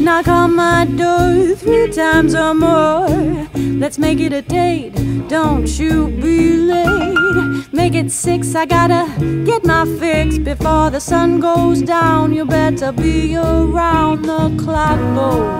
Knock on my door three times or more. Let's make it a date. Don't you be late. Make it six. I gotta get my fix before the sun goes down. You better be around. The clock goes